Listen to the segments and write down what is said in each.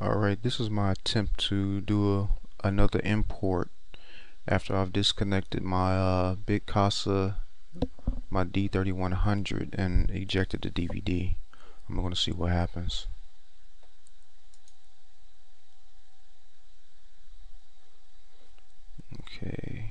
Alright, this is my attempt to do a, another import after I've disconnected my uh, Bitcasa, my D3100 and ejected the DVD. I'm going to see what happens. Okay.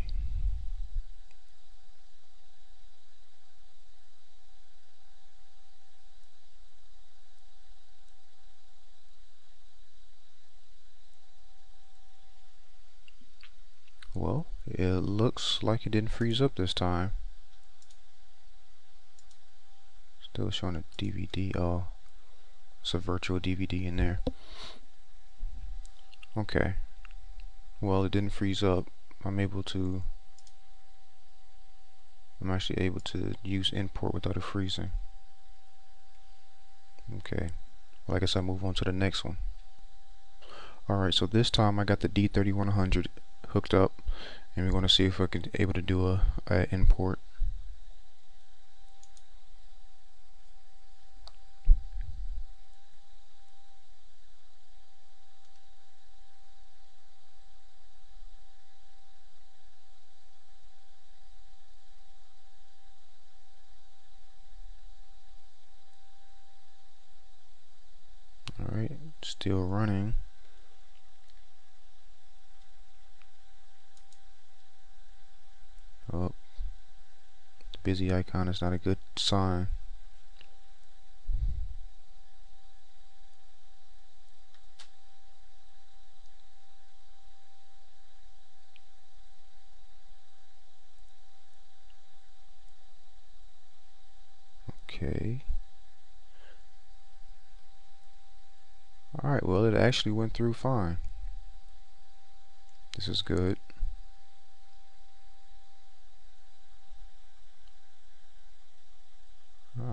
Well, it looks like it didn't freeze up this time. Still showing a DVD. Oh, uh, it's a virtual DVD in there. Okay. Well, it didn't freeze up. I'm able to. I'm actually able to use import without it freezing. Okay. Well, I guess I move on to the next one. Alright, so this time I got the D3100 hooked up and we're going to see if can able to do a, a import Alright, still running. Oh, the busy icon is not a good sign. Okay. Alright, well it actually went through fine. This is good.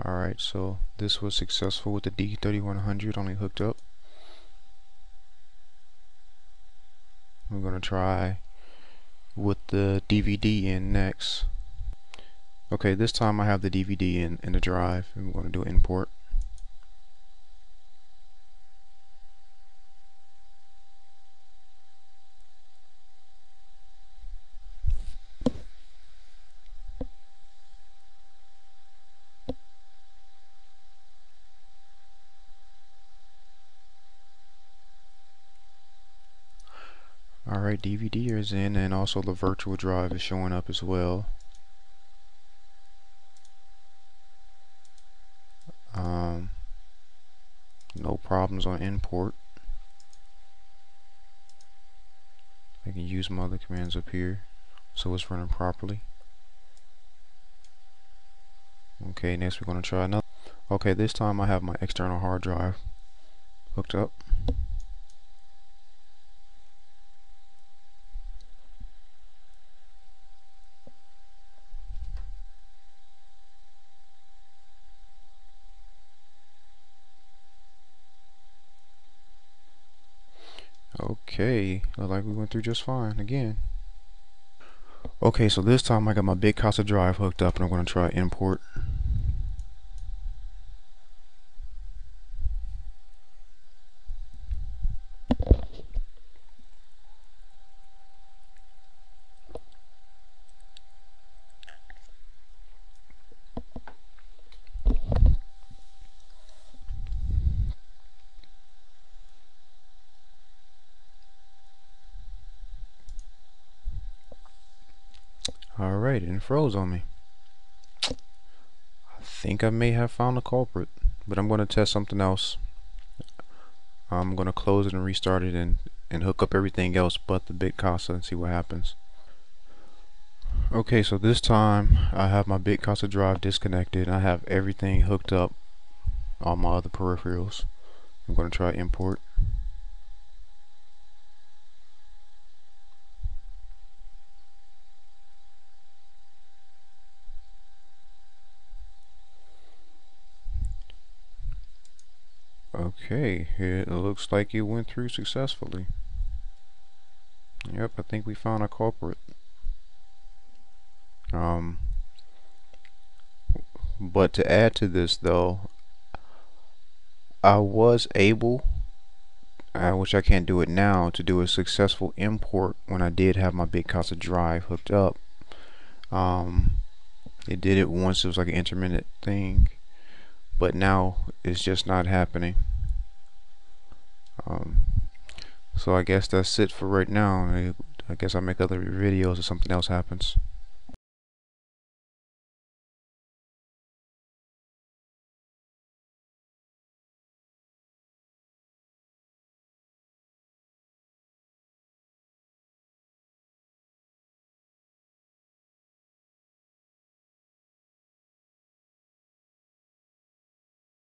Alright, so this was successful with the D3100 only hooked up. I'm going to try with the DVD in next. Okay, this time I have the DVD in, in the drive. I'm going to do import. Alright, DVD is in and also the virtual drive is showing up as well. Um, no problems on import. I can use my other commands up here so it's running properly. Okay, next we're going to try another. Okay, this time I have my external hard drive hooked up. Okay, look like we went through just fine again. Okay, so this time I got my Bitcasa drive hooked up and I'm going to try import. Alright, and it froze on me. I think I may have found the culprit, but I'm going to test something else. I'm going to close it and restart it and, and hook up everything else but the Bitcasa and see what happens. Okay, so this time I have my Bitcasa drive disconnected. I have everything hooked up, all my other peripherals. I'm going to try import. Okay, it looks like it went through successfully. Yep, I think we found a culprit. Um, but to add to this though, I was able, I wish I can't do it now, to do a successful import when I did have my Bitcasa drive hooked up. Um, it did it once, it was like an intermittent thing, but now it's just not happening. Um, so I guess that's it for right now. I, I guess I'll make other videos if something else happens.